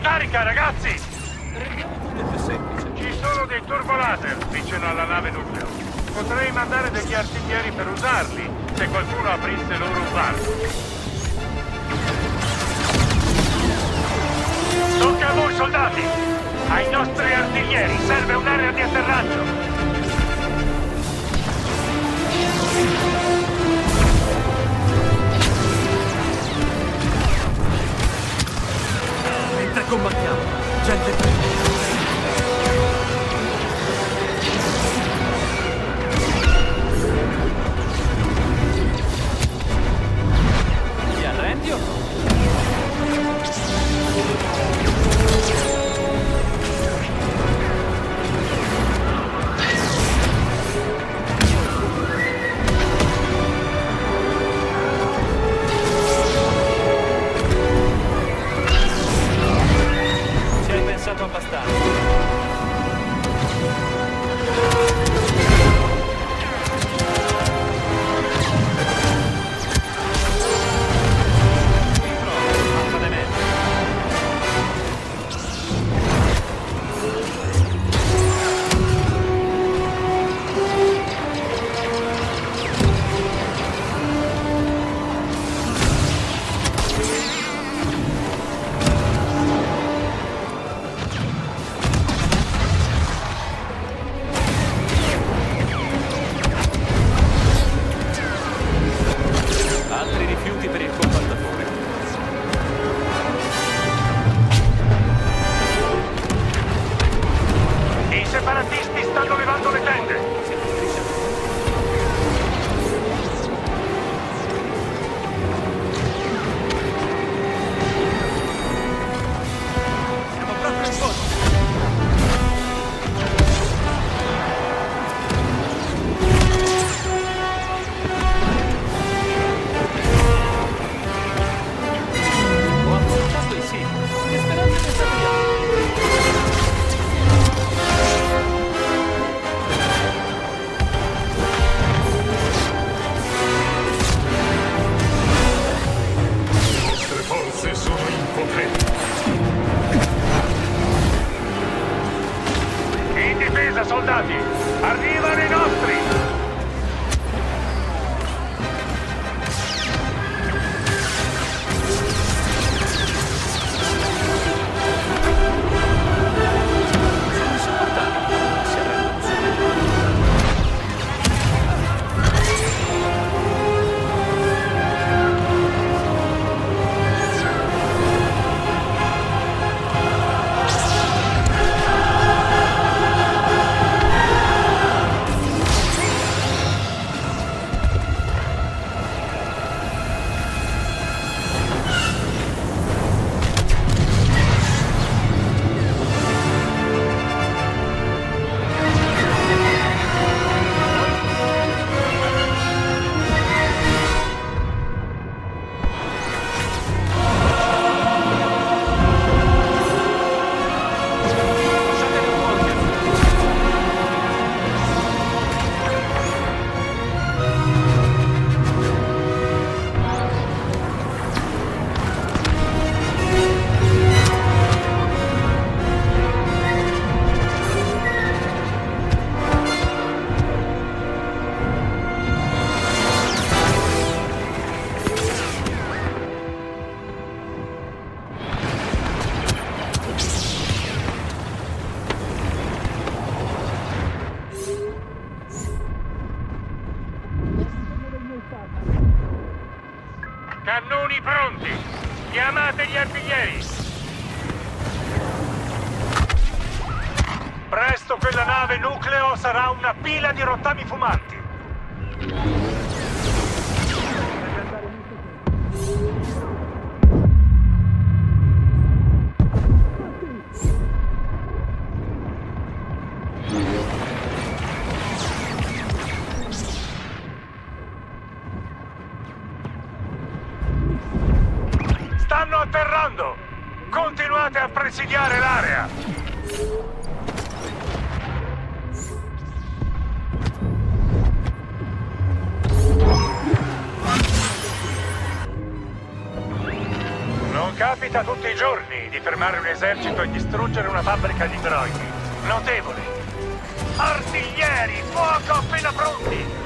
carica, ragazzi! Rendiamo tutto più semplice. Ci sono dei turbolaser vicino alla nave nucleo. Potrei mandare degli artiglieri per usarli, se qualcuno aprisse loro un varco. Tocca a voi, soldati! Ai nostri artiglieri serve un'area di atterraggio! Soldati! Arrivano i nostri! Cannoni pronti! Chiamate gli artiglieri! Presto quella nave nucleo sarà una pila di rottami fumanti! Continuate a presidiare l'area! Non capita tutti i giorni di fermare un esercito e distruggere una fabbrica di droidi. Notevole. Artiglieri, fuoco appena pronti!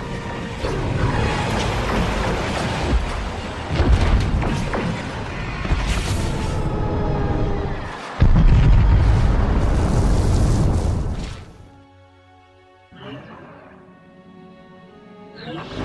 Yeah.